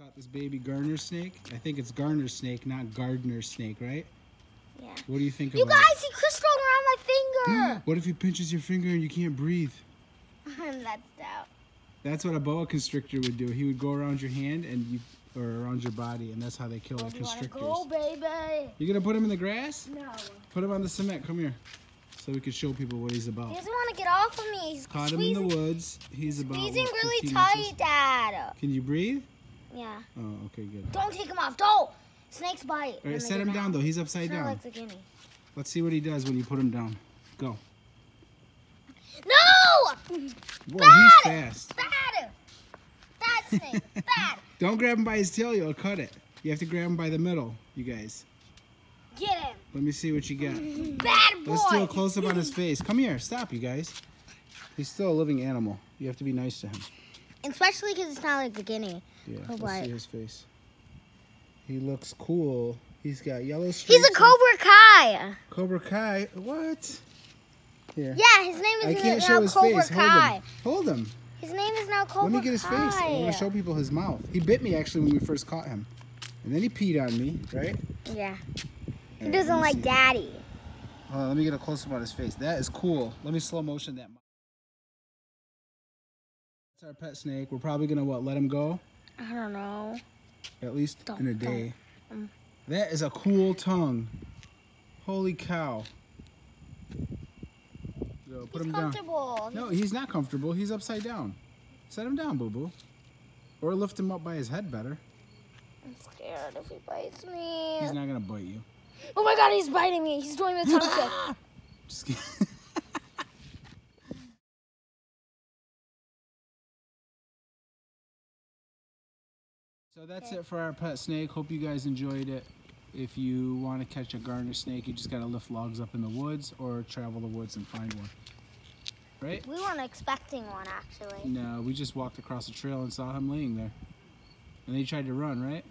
Caught this baby garter snake. I think it's garter snake, not gardener snake, right? Yeah. What do you think You about guys, he crystalled around my finger. what if he pinches your finger and you can't breathe? I'm that's dope. That's what a boa constrictor would do. He would go around your hand and you, or around your body, and that's how they kill the you constrictors. go, baby? You gonna put him in the grass? No. Put him on the cement. Come here, so we can show people what he's about. He doesn't want to get off of me. He's Caught him in the woods. He's about. squeezing what, really tight, inches? Dad. Can you breathe? Yeah. Oh, okay, good. Don't take him off. Don't. Snakes bite. All right, set him down though. He's upside down. guinea. Let's see what he does when you put him down. Go. No! Whoa, he's Bad! fast. Bad! Bad snake. Bad. Don't grab him by his tail, you'll cut it. You have to grab him by the middle, you guys. Get him. Let me see what you got. Bad boy. Let's do a close up on his face. Come here, stop, you guys. He's still a living animal. You have to be nice to him. Especially because it's not like the guinea. Yeah, Oh, let's see his face. He looks cool. He's got yellow stripes. He's a Cobra Kai. Cobra Kai. What? Here. Yeah, his name I is can't now show his Cobra face. Kai. Hold him. Hold him. His name is now Cobra Kai. Let me get his Kai. face. I want to show people his mouth. He bit me actually when we first caught him. And then he peed on me, right? Yeah. He doesn't like see. daddy. On, let me get a close up on his face. That is cool. Let me slow motion that. That's our pet snake. We're probably gonna what? Let him go I don't know. at least Don't- in a day. Mm. That is a cool tongue. Holy cow. Yo, put He's him down. No, he's not comfortable. He's upside down. Set him down, boo boo. Or lift him up by his head better. I'm scared if he bites me. He's not gonna bite you. Oh my god, he's biting me. He's doing the tongue kick. So that's it for our pet snake. Hope you guys enjoyed it. If you want to catch a garter snake, you just gotta lift logs up in the woods or travel the woods and find one. Right? We weren't expecting one actually. No, we just walked across the trail and saw him laying there. And then he tried to run, right?